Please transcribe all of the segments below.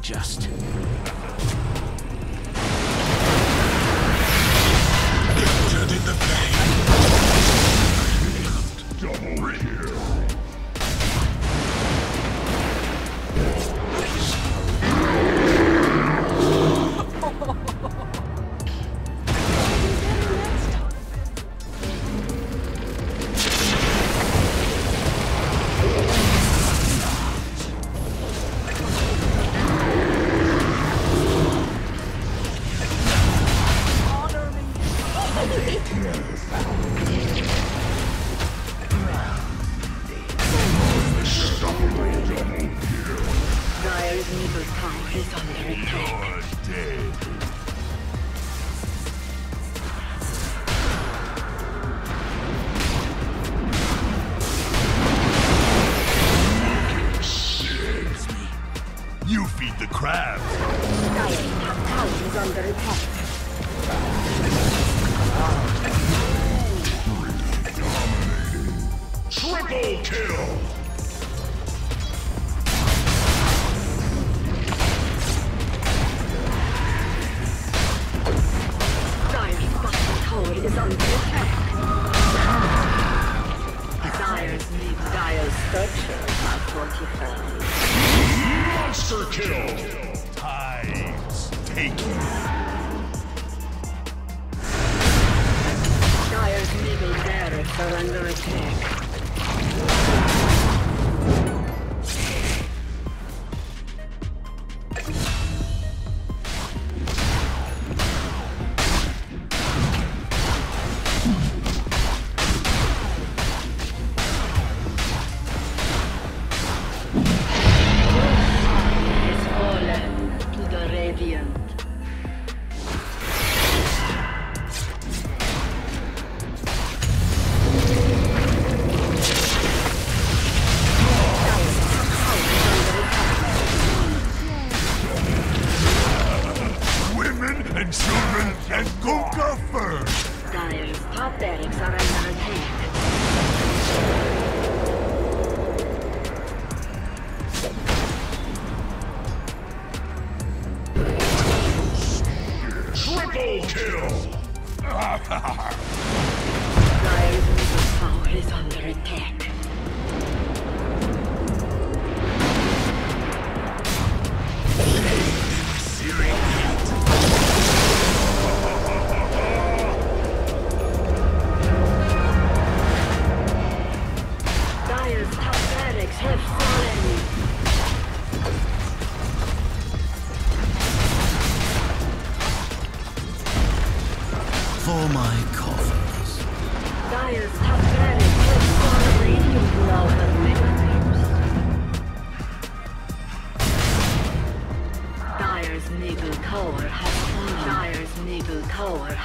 just. and children and first! Dire's top barracks are under attack. Triple kill! Dire's middle tower is under attack.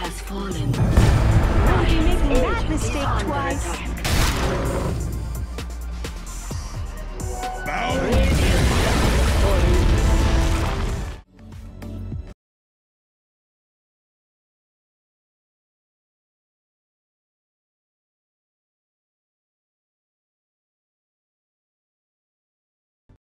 has fallen. Don't making that mistake twice.